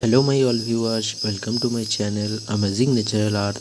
Hello my all viewers, welcome to my channel Amazing Natural Art.